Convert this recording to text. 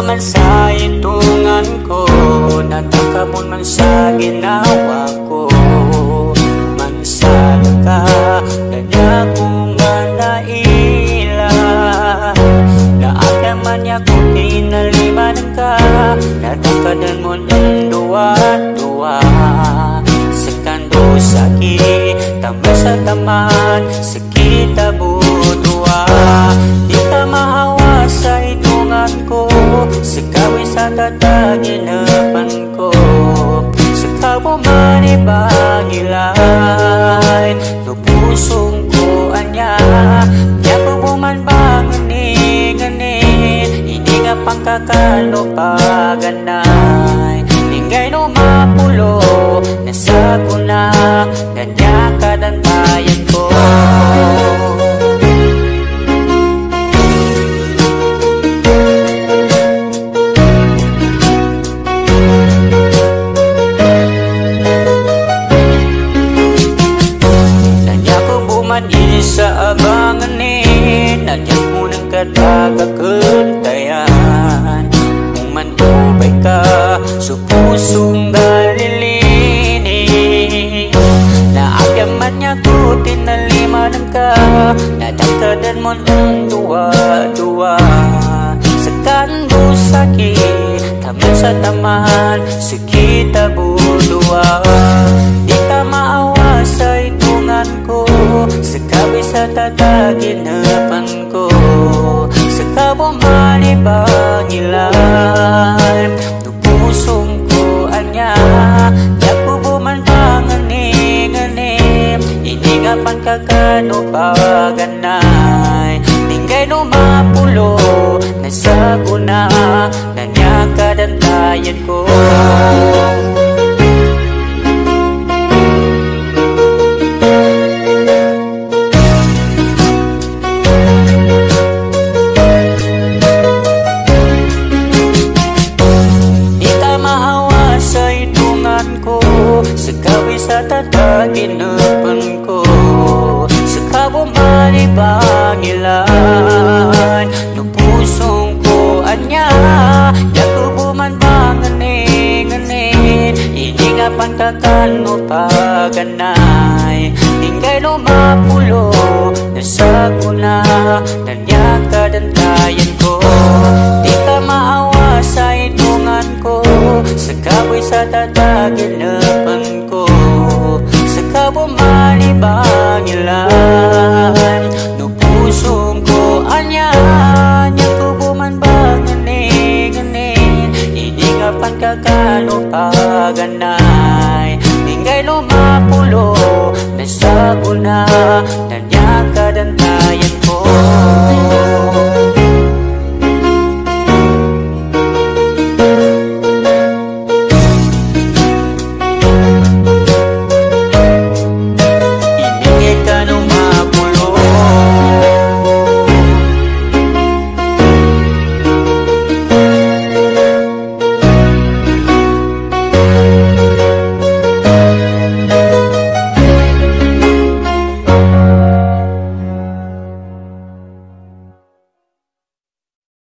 man sa itungan ko Natakabon man sa ginawa ko. Mansala ka Kanya ko nga naila. Naagaman niya ko kinaliman ka Natakadan mo ng duwa-duwa. Sekando sakit Taman sa taman Sakit abudwa kawin sa tataginapan ko. Sa kawo man ibangilay No pusong ko anya. Kaya ko buman banganin Hindi nga pangkakalo paganay Lingay no mapulo. Nasa ko na Ganya ka dantayan ko bumani sa abangan ni Nagyan ko ng katagakuntayan Kung man ubay ka sa pusong galilini Naagaman niya ko tinalimanan ka Nadakadan mo ng duwa-duwa Sa kando sakit Taman sa taman Sakit abudua sa ko. Sa kabuman ipangilan No pusong ko anya Yakubo man panganing-aning Hindi nga pangkakano paganay Tingay no mapulo sa tataginapan ko. Sa kabuman ipangilan No pusong ko anya Yakubo man banganing-aning Hindi nga pangkakano paganay Tingay no mapulo Nasa ko na Nanya kadantayan pumanibangilan No pusong ko anya-anya ko buman ba ganin-ganin? Ka pan kakano paganay. Tingay lumapulo na sa guna dan